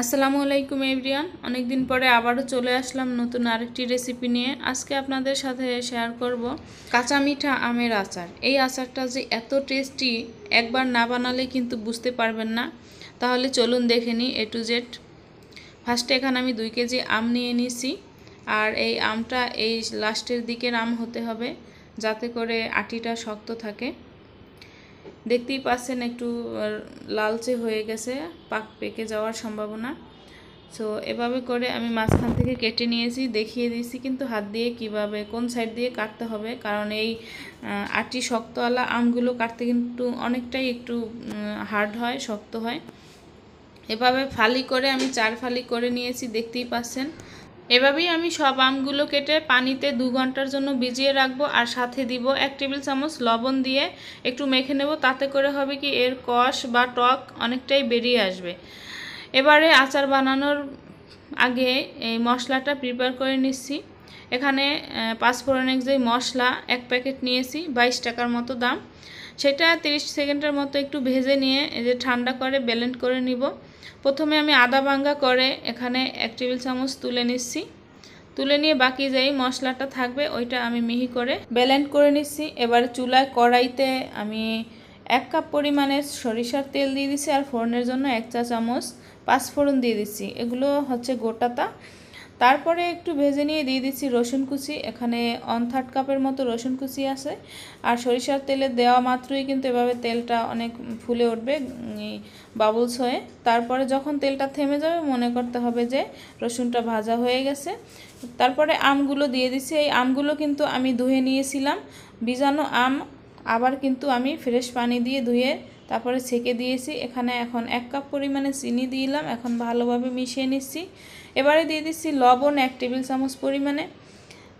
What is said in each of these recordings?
আসসালামু আলাইকুম এভরিয়ান অনেকদিন পরে আবারও চলে আসলাম নতুন আরেকটি রেসিপি নিয়ে। আজকে আপনাদের সাথে শেয়ার করব কাঁচা মিঠা আমের আচার। এই আচারটা যে এত টেস্টি একবার না বানালে কিন্তু বুঝতে পারবেন না। তাহলে চলুন দেখে নিই এ টু জেড ফার্স্টে এখানে আমি দুই কেজি আম নিয়ে নিছি। আর এই আমটা এই লাস্টের দিকের আম হতে হবে, যাতে করে আটিটা শক্ত থাকে। দেখতেই পাচ্ছেন একটু লালচে হয়ে গেছে, পাক পেকে যাওয়ার সম্ভাবনা। সো এভাবে করে আমি মাঝখান থেকে কেটে নিয়েছি, দেখিয়ে দিয়েছি কিন্তু হাত দিয়ে কীভাবে, কোন সাইড দিয়ে কাটতে হবে? কারণ এই আটি শক্তওয়ালা আমগুলো কাটতে কিন্তু অনেকটাই একটু হার্ড হয়, শক্ত হয়। এভাবে ফালি করে আমি চার ফালি করে নিয়েছি, দেখতেই পাচ্ছেন। এভাবেই আমি সব আমগুলো কেটে পানিতে দু ঘণ্টার জন্য ভিজিয়ে রাখব আর সাথে দিব এক টেবিল চামচ লবণ দিয়ে একটু মেখে নেব। তাতে করে হবে কি এর কষ বা টক অনেকটাই বেরিয়ে আসবে। এবারে আচার বানানোর আগে এই মশলাটা প্রিপেয়ার করে নিচ্ছি। এখানে পাঁচফোড়নের যে মশলা এক প্যাকেট নিয়েছি, বাইশ টাকার মতো দাম। সেটা 30 সেকেন্ডের মতো একটু ভেজে নিয়ে এই যে ঠান্ডা করে ব্যালেন্ড করে নিব। প্রথমে আমি আদা ভাঙ্গা করে এখানে এক টেবিল চামচ তুলে নিচ্ছি। তুলে নিয়ে বাকি যেই মশলাটা থাকবে ওইটা আমি মিহি করে ব্যালেন্ড করে নিচ্ছি। এবার চুলায় কড়াইতে আমি এক কাপ পরিমাণে সরিষার তেল দিয়ে দিচ্ছি আর ফোড়নের জন্য এক চা চামচ পাঁচফোড়ন দিয়ে দিচ্ছি। এগুলো হচ্ছে গোটাতা তারপরে একটু ভেজে নিয়ে দিয়ে দিচ্ছি রসুন কুচি। এখানে অন থার্ড কাপের মতো রসুন কুচি আছে। আর সরিষার তেলে দেওয়া মাত্রই কিন্তু এভাবে তেলটা অনেক ফুলে উঠবে বাবুলস হয়ে। তারপরে যখন তেলটা থেমে যাবে, মনে করতে হবে যে রসুনটা ভাজা হয়ে গেছে। তারপরে আমগুলো দিয়ে দিচ্ছি। এই আমগুলো কিন্তু আমি ধুয়ে নিয়েছিলাম। বীজাণু আম আবার কিন্তু আমি ফ্রেশ পানি দিয়ে ধুয়ে তারপরে ছেঁকে দিয়েছি। এখানে এখন এক কাপ পরিমাণে চিনি দিলাম। এখন ভালোভাবে মিশিয়ে নিচ্ছি। এবারে দিয়ে দিচ্ছি লবণ এক টেবিল চামচ পরিমাণে।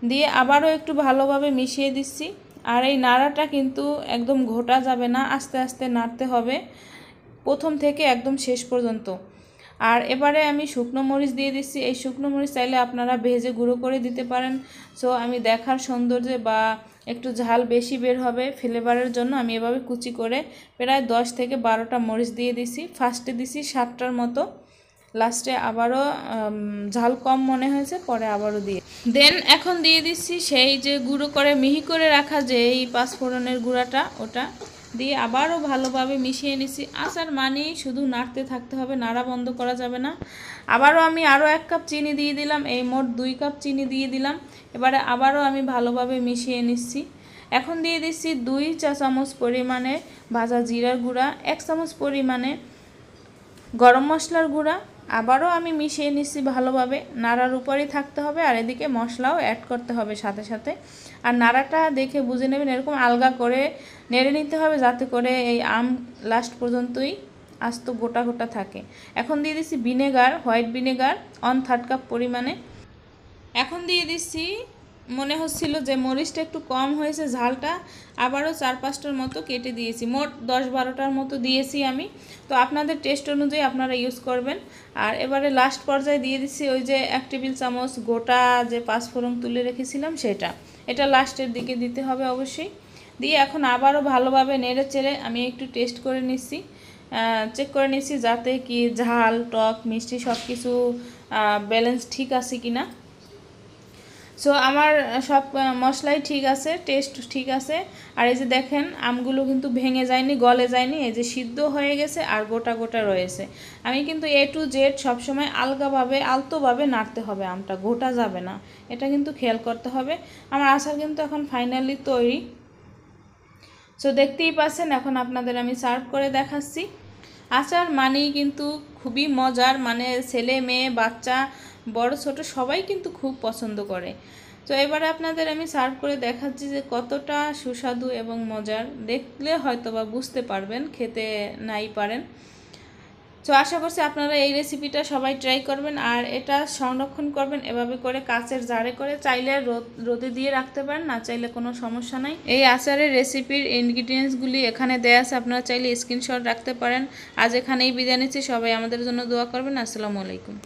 দিয়ে আবারও একটু ভালোভাবে মিশিয়ে দিচ্ছি। আর এই নাড়াটা কিন্তু একদম ঘোটা যাবে না, আস্তে আস্তে নাড়তে হবে প্রথম থেকে একদম শেষ পর্যন্ত। আর এবারে আমি শুকনো মরিচ দিয়ে দিচ্ছি। এই শুকনো মরিচ চাইলে আপনারা ভেজে গুঁড়ো করে দিতে পারেন। সো আমি দেখার সৌন্দর্যে বা একটু ঝাল বেশি বের হবে ফ্লেভারের জন্য আমি এভাবে কুচি করে প্রায় দশ থেকে বারোটা মরিচ দিয়ে দিছি। ফার্স্টে দিছি সাতটার মতো। লাস্টে আবারও ঝাল কম মনে হয়েছে, পরে আবারও দিয়ে। দেন এখন দিয়ে দিচ্ছি সেই যে গুঁড়ো করে মিহি করে রাখা যে এই পাঁচফোড়নের গুঁড়াটা, ওটা। দিয়ে আবারও ভালোভাবে মিশিয়ে নিছি। আচার মানেই শুধু নাড়তে থাকতে হবে, নাড়া বন্ধ করা যাবে না। আবারও আমি আরও এক কাপ চিনি দিয়ে দিলাম, এই মোট দুই কাপ চিনি দিয়ে দিলাম। এবারে আবারও আমি ভালোভাবে মিশিয়ে নিচ্ছি। এখন দিয়ে দিচ্ছি দুই চা চামচ পরিমাণে ভাজা জিরার গুঁড়া, এক চামচ পরিমাণে গরম মশলার গুঁড়া আবারও আমি মিশিয়ে নিচ্ছি ভালোভাবে। নাড়ার উপরেই থাকতে হবে আর এদিকে মশলাও অ্যাড করতে হবে সাথে সাথে। আর নাড়াটা দেখে বুঝে নেবেন, এরকম আলগা করে নেড়ে নিতে হবে যাতে করে এই আম লাস্ট পর্যন্তই আস্ত গোটা গোটা থাকে। এখন দিয়ে দিচ্ছি vinegar white vinegar on third cup পরিমাণে। এখন দিয়ে দিচ্ছি মনে হচ্ছিল যে মরিচটা একটু কম হয়েছে ঝালটা, আবারও চার পাঁচটার মতো কেটে দিয়েছি। মোট দশ বারোটার মতো দিয়েছি আমি। তো আপনাদের টেস্ট অনুযায়ী আপনারা ইউজ করবেন। আর এবারে লাস্ট পর্যায়ে দিয়ে দিচ্ছি ওই যে এক টেবিল চামচ গোটা যে পাঁচফোড়ন তুলে রেখেছিলাম সেটা। এটা লাস্টের দিকে দিতে হবে অবশ্যই। দিয়ে এখন আবারও ভালোভাবে নেড়ে চেড়ে আমি একটু টেস্ট করে নিচ্ছি। চেক করে নিচ্ছি যাতে কি ঝাল, টক, মিষ্টি সব কিছু ব্যালেন্স ঠিক আছে কি না সো আমার সব মশলাই ঠিক আছে টেস্ট ঠিক আছে। আর এই যে দেখেন, আমগুলো কিন্তু ভেঙে যায়নি, গলে যায়নি, এই যে সিদ্ধ হয়ে গেছে আর গোটা গোটা রয়েছে। আমি কিন্তু এ টু জেড সবসময় আলগাভাবে, আলতোভাবে নাড়তে হবে আমটা, গোটা যাবে না। এটা কিন্তু খেয়াল করতে হবে। আমার আচার কিন্তু এখন ফাইনালি তৈরি। সো দেখতেই পাচ্ছেন, এখন আপনাদের আমি সার্ভ করে দেখাচ্ছি। আচার মানেই কিন্তু খুবই মজার মানে ছেলে, মেয়ে, বাচ্চা বড়, ছোট সবাই কিন্তু খুব পছন্দ করে। তো এবারে আপনাদের আমি সার্ভ করে দেখাচ্ছি যে কতটা সুস্বাদু এবং মজার। দেখলে হয়তো বা বুঝতে পারবেন, খেতে নাই পারেন। তো আশা করছি আপনারা এই রেসিপিটা সবাই ট্রাই করবেন আর এটা সংরক্ষণ করবেন এভাবে করে কাচের জারে করে। চাইলে রোদ দিয়ে রাখতে পারেন, না চাইলে কোনো সমস্যা নাই। এই আচারের রেসিপির ইনগ্রিডিয়েন্টসগুলি এখানে দেয়া আছে, আপনারা চাইলে স্ক্রিনশট রাখতে পারেন। আজ এখানেই বিদায় নিচ্ছি, সবাই আমাদের জন্য দোয়া করবেন। আসসালামু আলাইকুম।